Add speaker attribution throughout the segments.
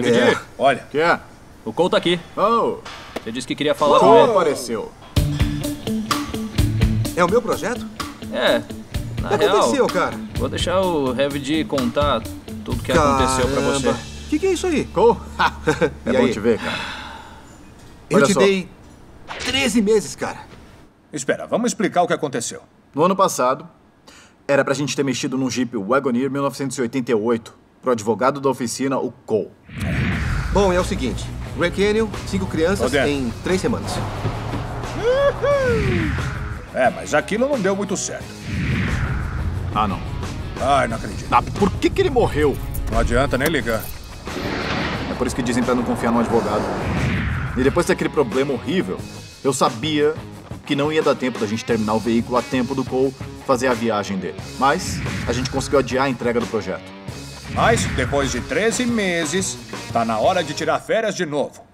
Speaker 1: MD,
Speaker 2: É.
Speaker 1: olha.
Speaker 3: Que é?
Speaker 1: O Cole tá aqui.
Speaker 3: Oh,
Speaker 1: Você disse que queria falar com ele.
Speaker 3: apareceu.
Speaker 2: É o meu projeto?
Speaker 1: É,
Speaker 2: O
Speaker 1: na
Speaker 2: que
Speaker 1: real,
Speaker 2: aconteceu, cara?
Speaker 1: vou deixar o Heavy contar tudo que aconteceu pra você.
Speaker 2: O que, que é isso aí?
Speaker 3: Cole? é
Speaker 2: E
Speaker 3: bom
Speaker 2: aí?
Speaker 3: te ver, cara.
Speaker 2: Eu
Speaker 3: Olha
Speaker 2: te
Speaker 3: só.
Speaker 2: dei 13 meses, cara.
Speaker 1: Espera, vamos explicar o que aconteceu.
Speaker 3: No ano passado, era pra gente ter mexido num Jeep Wagoneer 1988 pro advogado da oficina, o Cole.
Speaker 2: Bom, é o seguinte. Grand Canyon, cinco crianças em três semanas.
Speaker 1: É, mas aquilo não deu muito certo.
Speaker 3: Ah, não.
Speaker 1: Ai, não acredito.
Speaker 3: Ah, por que que ele morreu?
Speaker 1: Não adianta nem ligar.
Speaker 3: É por isso que dizem pra não confiar no advogado. E depois daquele problema horrível, eu sabia que não ia dar tempo da gente terminar o veículo a tempo do Cole fazer a viagem dele. Mas a gente conseguiu adiar a entrega do projeto.
Speaker 1: Mas, depois de 13 meses, tá na hora de tirar férias de novo.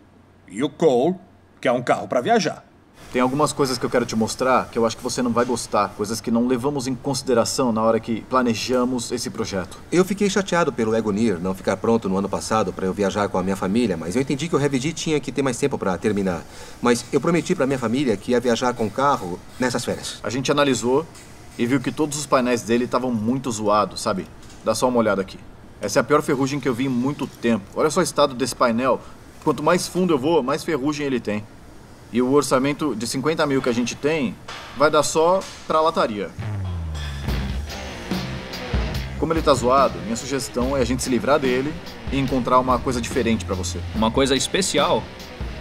Speaker 1: E o Cole quer um carro pra viajar.
Speaker 3: Tem algumas coisas que eu quero te mostrar que eu acho que você não vai gostar, coisas que não levamos em consideração na hora que planejamos esse projeto.
Speaker 2: Eu fiquei chateado pelo Egonir não ficar pronto no ano passado para eu viajar com a minha família, mas eu entendi que o Heavy D tinha que ter mais tempo para terminar. Mas eu prometi para minha família que ia viajar com o carro nessas férias.
Speaker 3: A gente analisou e viu que todos os painéis dele estavam muito zoados, sabe? Dá só uma olhada aqui. Essa é a pior ferrugem que eu vi em muito tempo. Olha só o estado desse painel. Quanto mais fundo eu vou, mais ferrugem ele tem. E o orçamento de 50 mil que a gente tem vai dar só pra lataria. Como ele tá zoado, minha sugestão é a gente se livrar dele e encontrar uma coisa diferente pra você.
Speaker 1: Uma coisa especial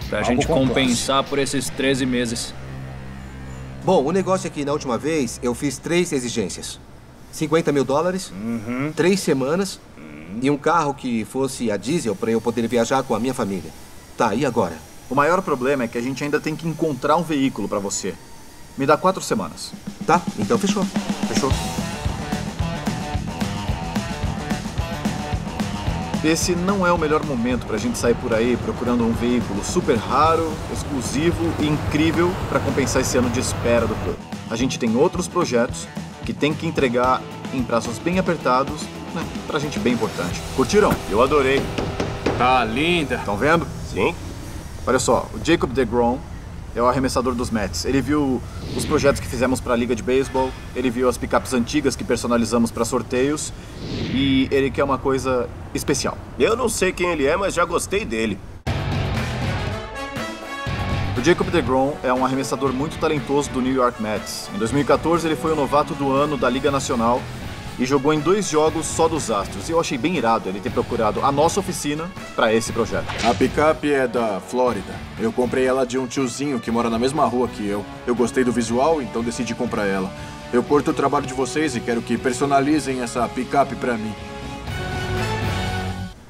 Speaker 1: pra
Speaker 4: Algo
Speaker 1: gente
Speaker 4: com
Speaker 1: compensar por esses 13 meses.
Speaker 2: Bom, o negócio é que na última vez eu fiz três exigências: 50 mil dólares, três semanas e um carro que fosse a diesel para eu poder viajar com a minha família. Tá, e agora?
Speaker 3: O maior problema é que a gente ainda tem que encontrar um veículo pra você. Me dá quatro semanas.
Speaker 2: Tá, então fechou.
Speaker 3: Fechou? Esse não é o melhor momento pra gente sair por aí procurando um veículo super raro, exclusivo e incrível pra compensar esse ano de espera do clube. A gente tem outros projetos que tem que entregar em prazos bem apertados, né, pra gente bem importante. Curtiram? Eu adorei.
Speaker 5: Tá linda.
Speaker 3: Estão vendo?
Speaker 5: Sim.
Speaker 3: Olha só, o Jacob DeGrom é o arremessador dos Mets. Ele viu os projetos que fizemos para a liga de beisebol, ele viu as picapes antigas que personalizamos para sorteios e ele quer uma coisa especial.
Speaker 5: Eu não sei quem ele é, mas já gostei dele.
Speaker 3: Jacob DeGrom é um arremessador muito talentoso do New York Mets. Em 2014 ele foi o novato do ano da Liga Nacional e jogou em dois jogos só dos Astros. E eu achei bem irado ele ter procurado a nossa oficina para esse projeto.
Speaker 6: A picape é da Flórida. Eu comprei ela de um tiozinho que mora na mesma rua que eu. Eu gostei do visual, então decidi comprar ela. Eu curto o trabalho de vocês e quero que personalizem essa picape pra mim.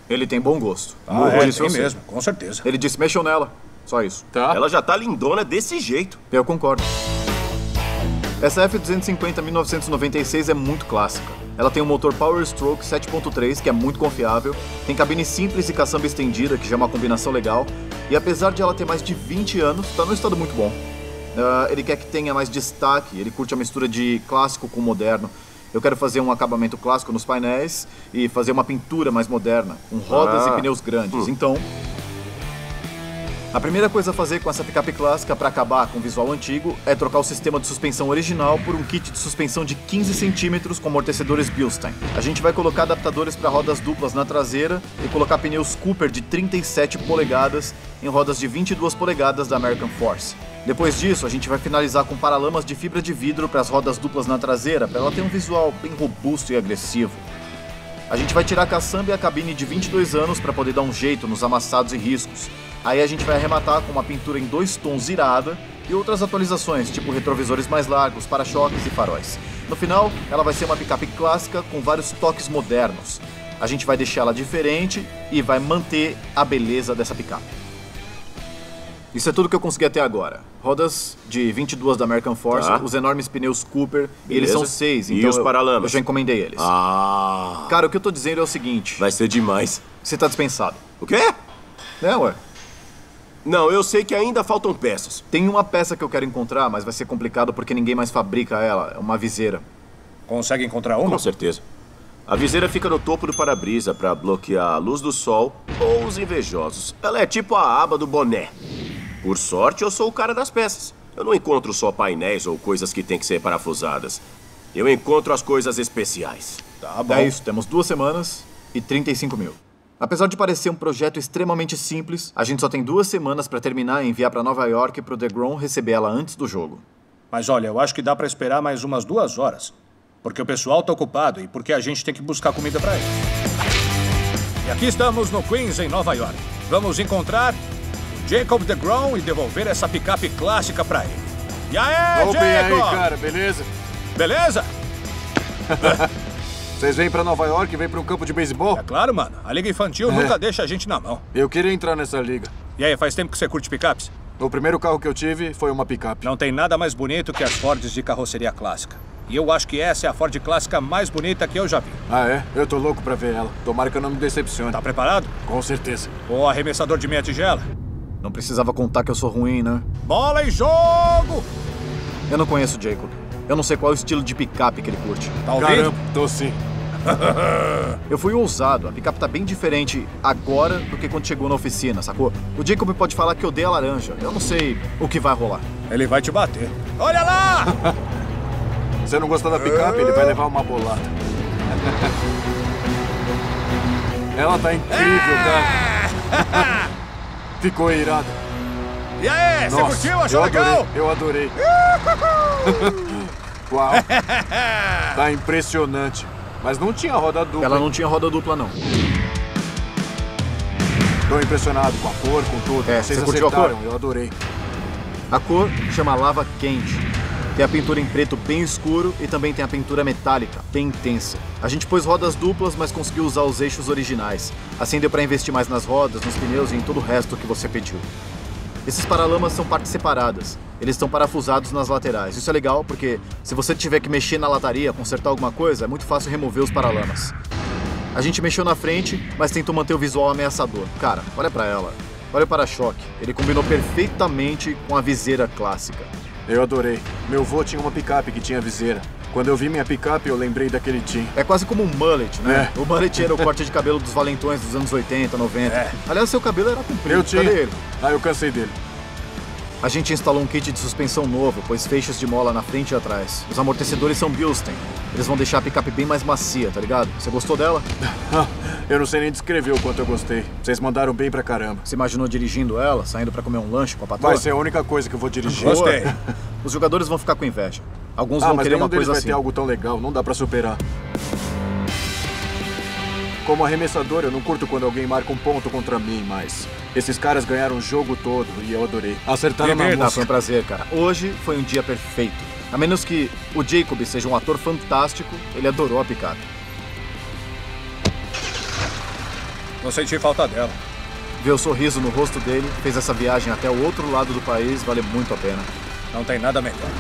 Speaker 3: Ele tem bom gosto.
Speaker 1: Ah, é,
Speaker 3: Isso
Speaker 1: tem
Speaker 3: sei.
Speaker 1: mesmo, com certeza.
Speaker 3: Ele disse mexam nela. Só isso.
Speaker 5: Tá. Ela já tá lindona desse jeito.
Speaker 3: Eu concordo. Essa F-250 1996 é muito clássica. Ela tem um motor Power Stroke 7.3, que é muito confiável, tem cabine simples e caçamba estendida, que já é uma combinação legal, e apesar de ela ter mais de 20 anos, está num estado muito bom. Ah, ele quer que tenha mais destaque, ele curte a mistura de clássico com moderno. Eu quero fazer um acabamento clássico nos painéis e fazer uma pintura mais moderna, com rodas
Speaker 5: Ah.
Speaker 3: e pneus grandes. Então, a primeira coisa a fazer com essa picape clássica para acabar com o visual antigo é trocar o sistema de suspensão original por um kit de suspensão de 15 centímetros com amortecedores Bilstein. A gente vai colocar adaptadores para rodas duplas na traseira e colocar pneus Cooper de 37 polegadas em rodas de 22 polegadas da American Force. Depois disso, a gente vai finalizar com paralamas de fibra de vidro para as rodas duplas na traseira, para ela ter um visual bem robusto e agressivo. A gente vai tirar a caçamba e a cabine de 22 anos para poder dar um jeito nos amassados e riscos. Aí a gente vai arrematar com uma pintura em dois tons irada e outras atualizações, tipo retrovisores mais largos, para-choques e faróis. No final, ela vai ser uma picape clássica com vários toques modernos. A gente vai deixar ela diferente e vai manter a beleza dessa picape. Isso é tudo que eu consegui até agora. Rodas de 22 da American Force,
Speaker 5: Tá.
Speaker 3: os enormes pneus Cooper, e eles
Speaker 5: Beleza.
Speaker 3: são seis,
Speaker 5: E
Speaker 3: então
Speaker 5: os
Speaker 3: eu-
Speaker 5: paralamas?
Speaker 3: eu já encomendei eles.
Speaker 5: Ah.
Speaker 3: Cara, o que eu tô dizendo é o seguinte:
Speaker 5: Vai ser demais.
Speaker 3: você tá dispensado.
Speaker 5: O quê?
Speaker 3: É, ué.
Speaker 5: Não, eu sei que ainda faltam peças.
Speaker 3: Tem uma peça que eu quero encontrar, mas vai ser complicado porque ninguém mais fabrica ela. É uma viseira.
Speaker 1: Consegue encontrar uma?
Speaker 5: Com certeza. A viseira fica no topo do para-brisa para bloquear a luz do sol ou os invejosos. Ela é tipo a aba do boné. Por sorte, eu sou o cara das peças. Eu não encontro só painéis ou coisas que têm que ser parafusadas. Eu encontro as coisas especiais.
Speaker 1: Tá bom.
Speaker 3: É isso, temos duas semanas e 35 mil. Apesar de parecer um projeto extremamente simples, a gente só tem duas semanas para terminar e enviar para Nova York pro DeGrom receber ela antes do jogo.
Speaker 1: Mas olha, eu acho que dá pra esperar mais umas duas horas. Porque o pessoal tá ocupado e porque a gente tem que buscar comida pra eles. E aqui estamos no Queens, em Nova York. Vamos encontrar o Jacob DeGrom e devolver essa picape clássica pra ele. E aí,
Speaker 6: Ô, bem aí,
Speaker 1: Jacob!
Speaker 6: cara, beleza?
Speaker 1: Beleza?
Speaker 6: Vocês vêm pra Nova York e vêm pra um campo de beisebol?
Speaker 1: É claro, mano. A Liga Infantil nunca deixa a gente na mão.
Speaker 6: Eu queria entrar nessa liga.
Speaker 1: E aí, faz tempo que você curte picapes?
Speaker 6: O primeiro carro que eu tive foi uma picape.
Speaker 1: Não tem nada mais bonito que as Fords de carroceria clássica. E eu acho que essa é a Ford clássica mais bonita que eu já vi.
Speaker 6: Ah, é? Eu tô louco pra ver ela. Tomara que eu não me decepcione.
Speaker 1: Tá preparado?
Speaker 6: Com certeza.
Speaker 1: O arremessador de meia tigela?
Speaker 3: Não precisava contar que eu sou ruim, né?
Speaker 1: Bola em jogo!
Speaker 3: Eu não conheço o Jacob. Eu não sei qual é o estilo de picape que ele curte.
Speaker 1: Tá ouvindo?
Speaker 6: Caramba, tô sim.
Speaker 3: Eu fui ousado. A picape tá bem diferente agora do que quando chegou na oficina, sacou? O Jacob pode falar que odeia laranja. Eu não sei o que vai rolar.
Speaker 1: Ele vai te bater. Olha lá!
Speaker 6: Se você não gostar da picape, ele vai levar uma bolada. ela tá incrível, cara. Ficou irado.
Speaker 1: E aí, você
Speaker 6: Nossa,
Speaker 1: curtiu? Achou
Speaker 6: eu
Speaker 1: legal?
Speaker 6: adorei, eu adorei. Uau. Tá impressionante. Mas não tinha roda dupla.
Speaker 3: Ela não tinha roda dupla, não.
Speaker 6: Tô impressionado com a cor, com tudo.
Speaker 3: É,
Speaker 6: Vocês
Speaker 3: você curtiu a cor?
Speaker 6: acertaram, eu adorei.
Speaker 3: A cor chama lava quente. Tem a pintura em preto bem escuro e também tem a pintura metálica, bem intensa. A gente pôs rodas duplas, mas conseguiu usar os eixos originais. Assim deu pra investir mais nas rodas, nos pneus e em todo o resto que você pediu. Esses paralamas são partes separadas. Eles estão parafusados nas laterais. Isso é legal porque se você tiver que mexer na lataria, consertar alguma coisa, é muito fácil remover os paralamas. A gente mexeu na frente, mas tentou manter o visual ameaçador. Cara, olha pra ela. Olha o para-choque. Ele combinou perfeitamente com a viseira clássica.
Speaker 6: Eu adorei. Meu vô tinha uma picape que tinha viseira. Quando eu vi minha picape, eu lembrei daquele Tim.
Speaker 3: É quase como um mullet, né?
Speaker 6: É.
Speaker 3: O mullet era o corte de cabelo dos valentões dos anos 80, 90.
Speaker 1: É.
Speaker 3: Aliás, seu cabelo era comprido.
Speaker 6: Eu tinha.
Speaker 3: Cadê ele?
Speaker 6: Ah, eu cansei dele.
Speaker 3: A gente instalou um kit de suspensão novo, pôs feixes de mola na frente e atrás. Os amortecedores são Bilstein. Eles vão deixar a picape bem mais macia, tá ligado? Você gostou dela?
Speaker 6: eu não sei nem descrever o quanto eu gostei. Vocês mandaram bem pra caramba.
Speaker 3: Você imaginou dirigindo ela, saindo pra comer um lanche com a patroa?
Speaker 6: Vai ser a única coisa que eu vou dirigir.
Speaker 1: Gostei.
Speaker 3: Os jogadores vão ficar com inveja. Alguns
Speaker 6: Ah,
Speaker 3: vão
Speaker 6: mas
Speaker 3: querer uma
Speaker 6: deles
Speaker 3: coisa
Speaker 6: vai
Speaker 3: assim.
Speaker 6: ter algo tão legal. Não dá pra superar. Como arremessador, eu não curto quando alguém marca um ponto contra mim, mas... Esses caras ganharam o jogo todo e eu adorei. Acertaram na
Speaker 1: Primeiro,
Speaker 3: Ah,
Speaker 6: música.
Speaker 3: foi um prazer, cara. Hoje foi um dia perfeito. A menos que o Jacob seja um ator fantástico, ele adorou a picape.
Speaker 1: Não senti falta dela.
Speaker 3: Ver o sorriso no rosto dele, fez essa viagem até o outro lado do país, vale muito a pena.
Speaker 1: Não tem nada melhor.